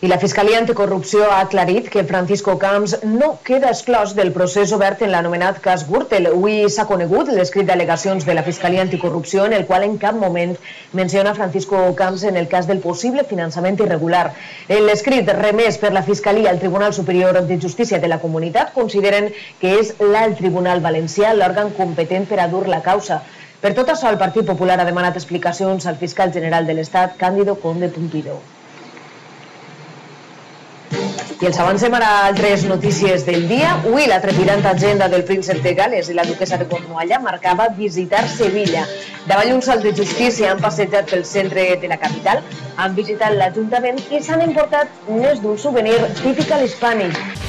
I la Fiscalia Anticorrupció ha aclarit que Francisco Camps no queda exclòs del procés obert en l'anomenat cas Gürtel. Avui s'ha conegut l'escrit d'al·legacions de la Fiscalia Anticorrupció en el qual en cap moment menciona Francisco Camps en el cas del possible finançament irregular. En l'escrit remès per la Fiscalia al Tribunal Superior de Justícia de la Comunitat consideren que és l'alt Tribunal Valencià l'òrgan competent per a dur la causa. Per tot això, el Partit Popular ha demanat explicacions al fiscal general de l'Estat, Càndido Conde Pumpidó. I els avancem ara altres notícies del dia. Avui la trepidant agenda del príncep de Gales i la duquesa de Cornualla marcava visitar Sevilla. Davall un salt de justícia han passejat pel centre de la capital, han visitat l'Ajuntament i s'han emportat més d'un souvenir típic a l'hispànic.